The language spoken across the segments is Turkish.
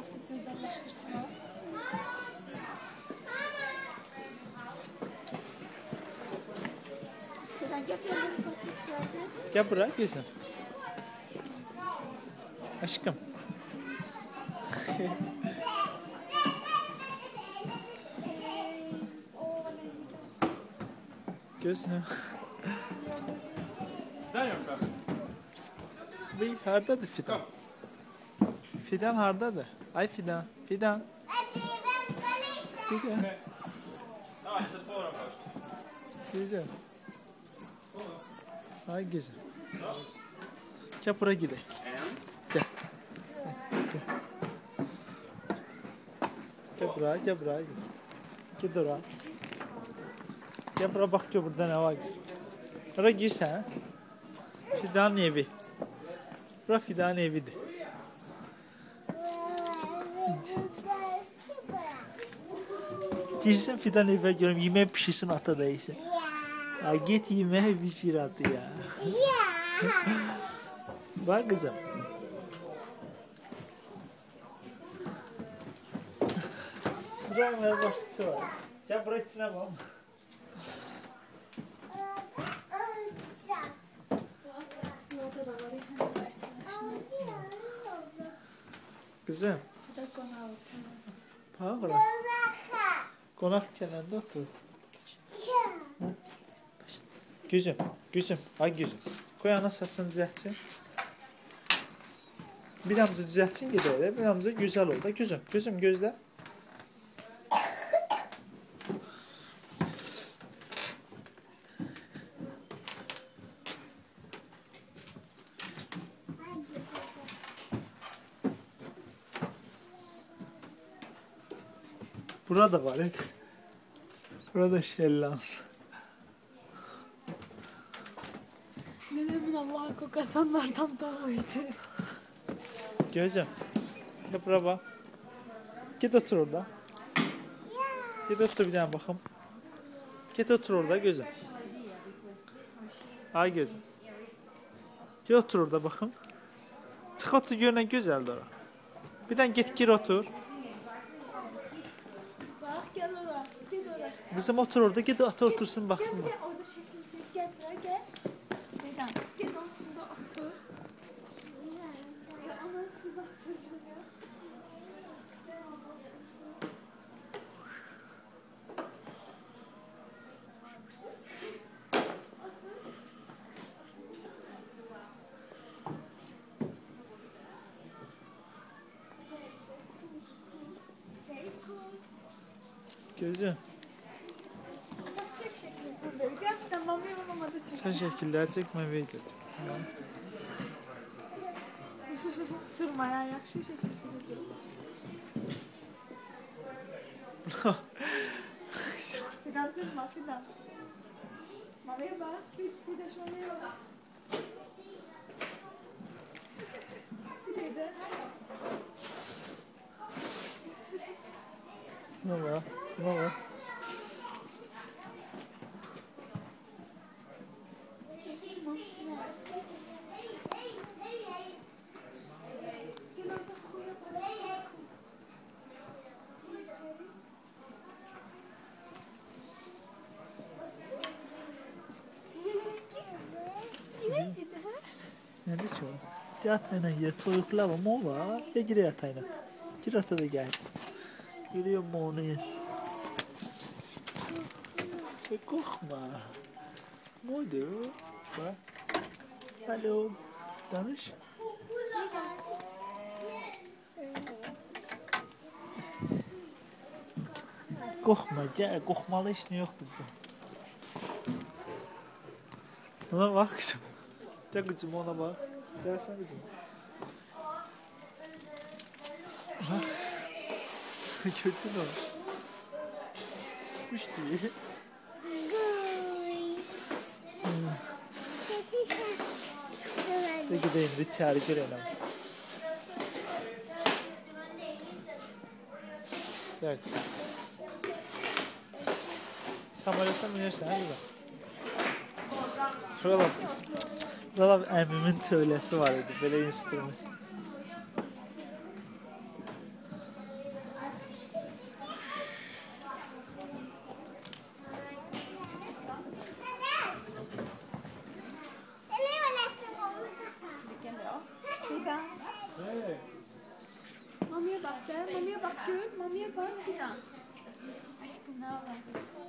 nasıl güzelleştirsin o. Gel buraya kızım. Aşkım. Gözüm. Bir hardadır fidan? Fidan hardadır? Ay fidan, fidan. Fidan. Güzel. Ay güzel. Gel buraya gidelim. Gel. Gel. Buraya, gel buraya kızım. Gel buraya. Gel buraya bak ki burada ne var kızım. Buraya girsen. Fidanın evi. Bura Fidanın evidir. Girsin Fidan evine görüm yemek pişirsin ata değilsin. Ya git yemeği pişir atı ya. Bak kızım. Her bahçesi var. Gel buraya içine bak. Orada da var ya. Kızım. Bir de konağı. Bak bura. Konak kenarında otur. Güzüm, güzüm, ay güzüm. Koy ana saçını düzeltsin. Bir amca düzeltsin gidelim. Bir amca güzel oldu. Güzüm, güzüm gözle. Burada var. Burada şellans. Nenemin Allah'a kokasanlardan daha iyiydi. Gözüm. Gel buraya bak. Git otur orada. Git otur bir tane bakayım. Git otur orada gözüm. Ay gözüm. Git otur orada bakayım. Çık otur görünen güzeldir. Bir tane git gir otur. Bak gel oraya. Gel oraya. Kızım otur orada git otur otursun baksın Gel gel orada şekil çek. Gel buraya gel. Neden? Gel anasını da otur. Gözüm. Nasıl çek şekli? Böyle gel. Tamam yapamadı çek. Sen şekiller çekme video çek. Durma ya yakşı şekil çekecek. Fidan durma Fidan. Mamaya bak. Bir, bir de şu mamaya bak. Bir de. Ne var? Ne var? Yatayla ya çocuklar var mı var? Ya gire yatayla. Gir ata da gelsin. Görüyor mu onu ya? E, korkma. Ne oldu? Bak. Alo. Danış. Korkma gel. Korkmalı iş ne yoktu bizim. Ona bak kızım. Gel kızım ona bak. Gelsene. Bak. Gördün mü? Kuş diye. De gideyim de içeri girelim. Gel kızım. Samolyottan binersen hadi bak. Şurada bak. Burada da əmimin tövləsi var idi, belə instrument. Mamiye bak gel, mamiye bak gör, mamiye bak fidan. Aşkım ne yapalım?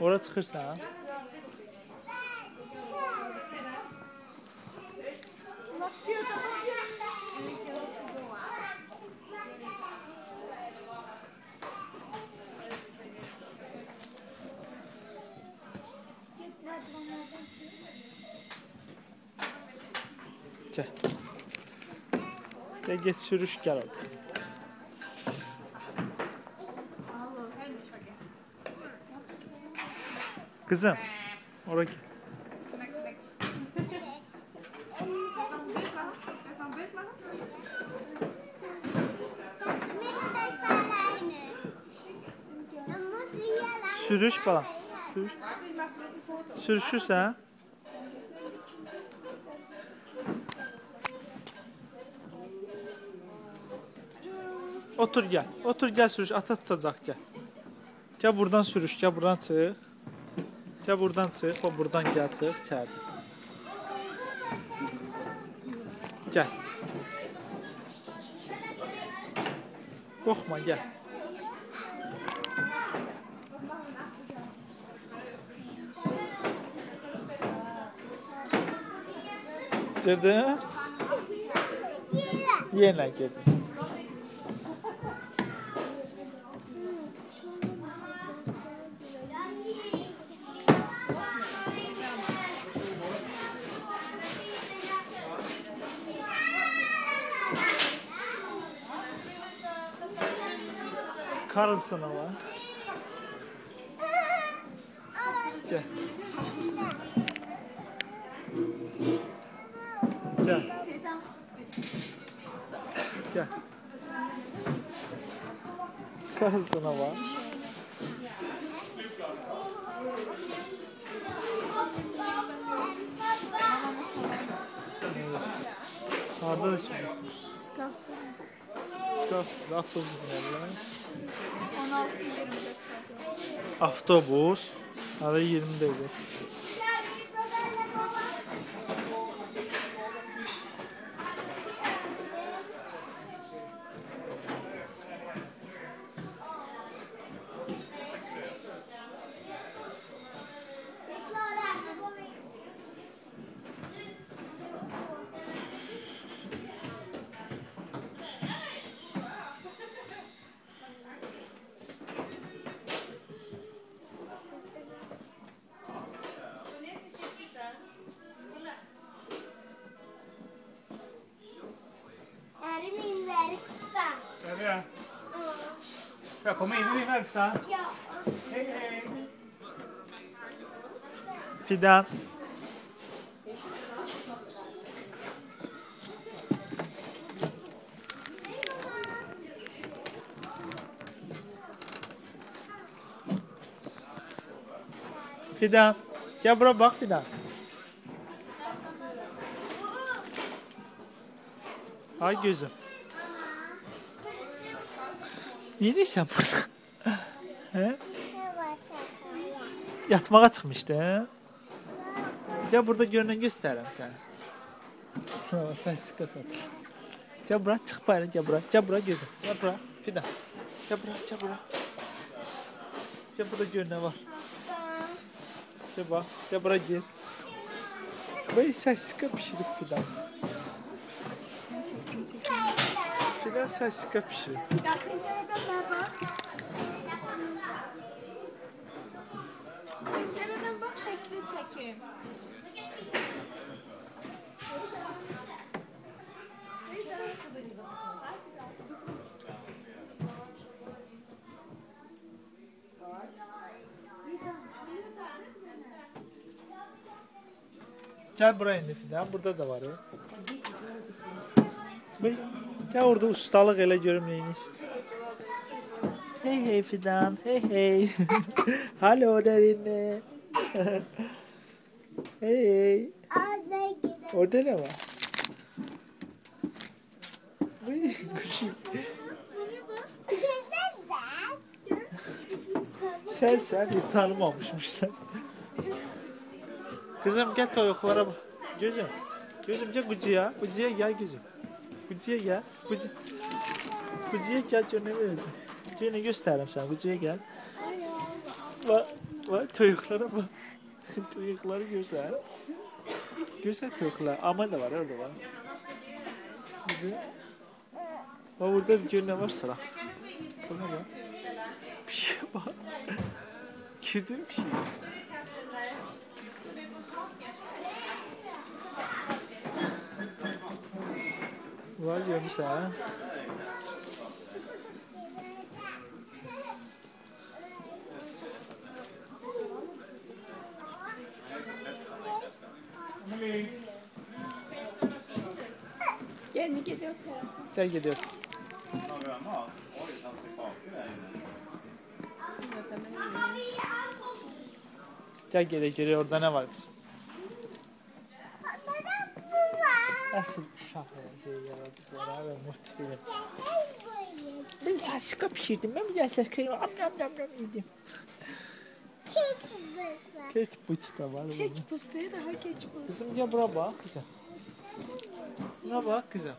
Ora çıxırsan. Bak diyor da bak diyor. Git merdivenlerden çık. Gəl. Gəl get sürüş gəl. ora. Kızım. Ora gel. Sürüş balam. Sürüş. Sürüşürsən? Otur gel. Otur gel sürüş. Ata tutacaq gel. Gel buradan sürüş. Gel buradan çıx. Gel buradan çıx. O buradan gel çıx içəri. Gel. Qorxma gel. Girdin? Yenə girdin. Karlsın ama. Gel. Gel. Gel. Karlsın ama. Skarsın. Çıkarsın. avtobus minərlər. 16-20 dəqiqə çıxacaq. Avtobus hara 20 dəqiqə. Ja. Jag kommer in i din verkstad. Ja. Hej, hej. Fidan. Fidan. Gel buraya bak Fidan. Ay gözüm. Niye değilsen burada? He? Ne var şakaya? Yatmağa çıxmışdı. Gəl burada görünən göstərirəm sənə. Sağ sən sıxasan. Gəl bura, çıx bayıra, gəl bura. Gəl bura gözüm. Gəl bura. Fidan. Gəl bura, gəl bura. Gəl burada gör nə var. Gəl bax, gəl bura gir. Vay səskə pişirib Fidan. Fidan səskə pişirib. Ya pencereden ver bak. Pencereden bak şekli çekeyim. Gəl bura indi Fidan, burada da var. ya. Gəl orada ustalıq elə görüm. Hey hey Fidan, hey hey. Halo derinle. hey. Gidelim. Orada ne var? Bey, kuşu. Sen. Sen tanımamışmışsın. Kızım gel toyuqlara bak. Gözüm. Gözüm gel kucuya. Kucuya gel gözüm. Kucuya gel. Kucu... Kucuya gel ne vereceğim. Yine gösteririm sana. Kucuya gel. Bak, bak tuyuklara bak. Tuyukları göster. Göster tuyuklar. Ama da var orada var. Bak burada gör ne var sıra. Buna bak. Bir şey bak. Gördün bir şey. Var görmüşsün ha. Gel gidiyor. Gel gidiyor. Gel gel gel orada ne var kızım? Var? Nasıl uşak ya şey yaradıklar abi muhtemelen. Neden böyle? Ben saçka pişirdim ben bir de saçka am nam nam nam yedim. Ketçap da var. bunun. Keçpus değil daha keçpus. Kızım gel buraya bak kızım. Buna bak kızım.